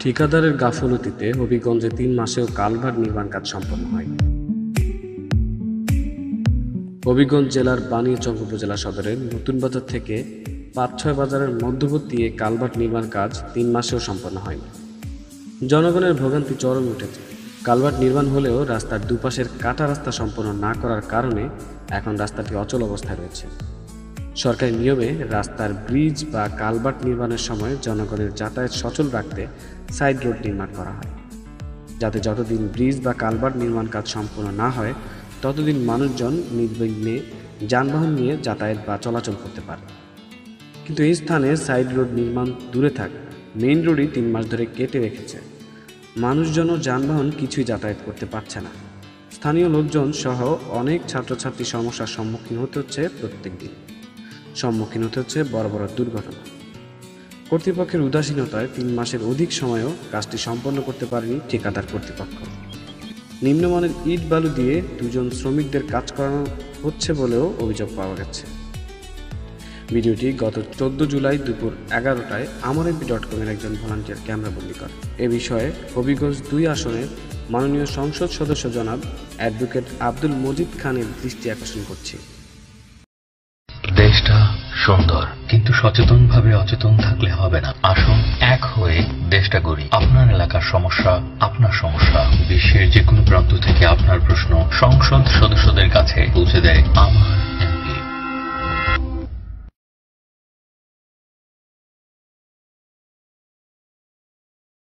ঠিকাদারের গাফলতিতে হবিগঞ্জে তিন মাসেও কালভার্ট নির্মাণ কাজ সম্পন্ন হয়। হবিগঞ্জ জেলার বানিয়াচং উপজেলা সদরের নতুন বাজার থেকে পাঁচ ছয় বাজারের মধ্যবর্তী কালভার্ট নির্মাণ কাজ তিন মাসেও সম্পন্ন হয়নি জনগণের ভোগান্তি চরম উঠেছে। কালভার্ট নির্মাণ হলেও রাস্তার দুপাশের কাটা রাস্তা সম্পন্ন না করার কারণে এখন রাস্তাটি অচল অবস্থায় রয়েছে। সরকারি নিয়মে রাস্তার ব্রিজ বা কালভার্ট নির্মাণের সময় জনগণের যাতায়াত সচল রাখতে সাইড রোড নির্মাণ করা হয়। যাতে যতদিন ব্রিজ বা কালভার্ট নির্মাণ কাজ সম্পূর্ণ না হয়, ততদিন মানুষজন নির্বিঘ্নে যানবাহন নিয়ে যাতায়াত বা চলাচল করতে পারে। কিন্তু এই স্থানে সাইড রোড নির্মাণ দূরে থাক, মেইন রোডই তিন মাস ধরে কেটে রেখেছে। মানুষজন ও যানবাহন কিছুই যাতায়াত করতে পারছে না। স্থানীয় লোকজন সহ অনেক ছাত্রছাত্রী সমস্যার সম্মুখীন হতে হচ্ছে প্রত্যেক দিন সম্মুখীন হতে হচ্ছে বড় বড় দুর্ঘটনা। কর্তৃপক্ষের উদাসীনতায় তিন মাসের অধিক সময়েও কাজটি সম্পন্ন করতে পারেনি ঠিকাদার কর্তৃপক্ষ। নিম্নমানের ইট বালু দিয়ে দুজন শ্রমিকদের কাজ করানো হচ্ছে বলেও অভিযোগ পাওয়া গেছে। ভিডিওটি গত চোদ্দ জুলাই দুপুর এগারোটায় আমার এমপি ডট কমের একজন ভলান্টিয়ার ক্যামেরাবন্দি করে। এ বিষয়ে হবিগঞ্জ দুই আসনের মাননীয় সংসদ সদস্য জনাব অ্যাডভোকেট আব্দুল মজিদ খানের দৃষ্টি আকর্ষণ করছি। সুন্দর। কিন্তু সচেতন ভাবে অচেতন থাকলে হবে না। আসুন এক হয়ে দেশটা গড়ি। আপনার এলাকার সমস্যা, আপনার সমস্যা, বিশ্বের যে কোনো প্রান্ত থেকে আপনার প্রশ্ন সংসদ সদস্যদের